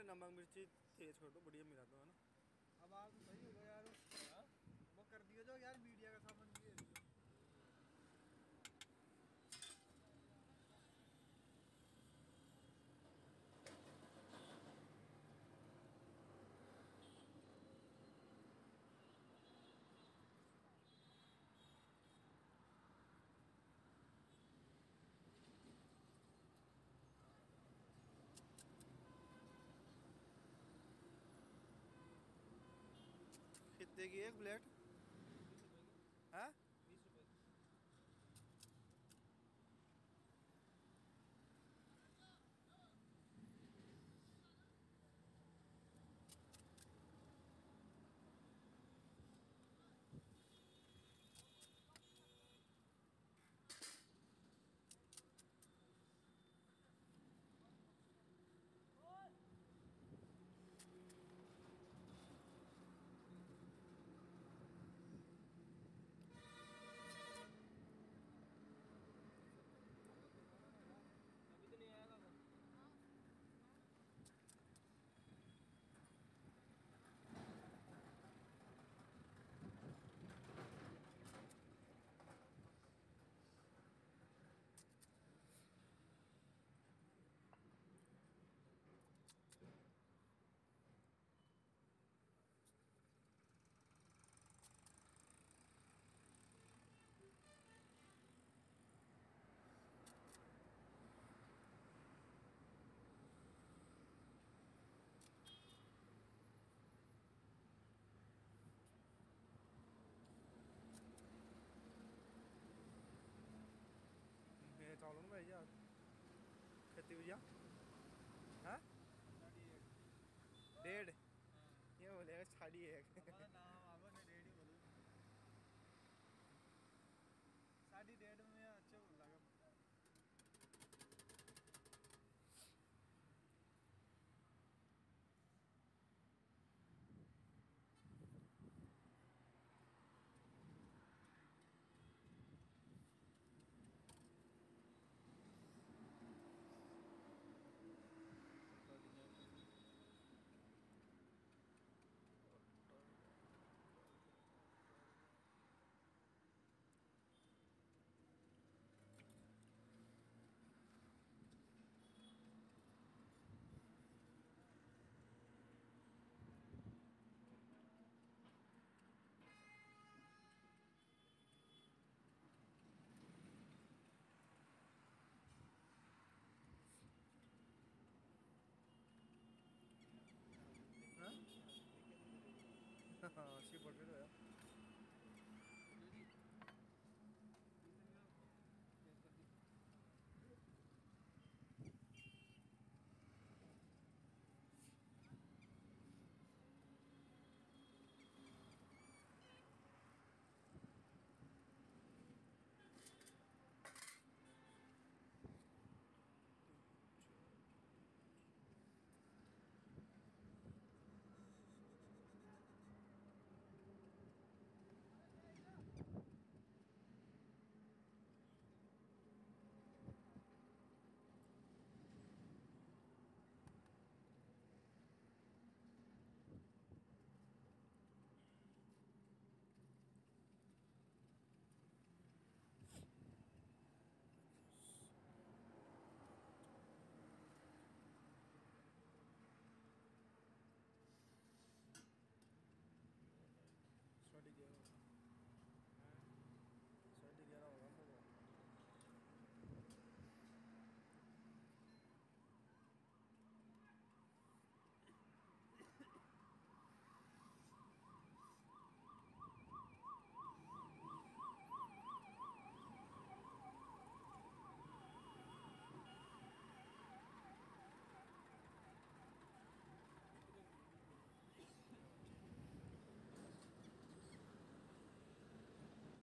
नमक मिर्ची तेज कर दो बढ़िया मिला दो है ना? अब आप सही हो गया यार की एक प्लेट मैं चावल ना भाई यार। खेती भैया? हाँ? साढ़ी एक डेढ़। ये बोलेगा साढ़ी एक साढ़ी डेढ़ में हाँ हाँ सी पोटेटो है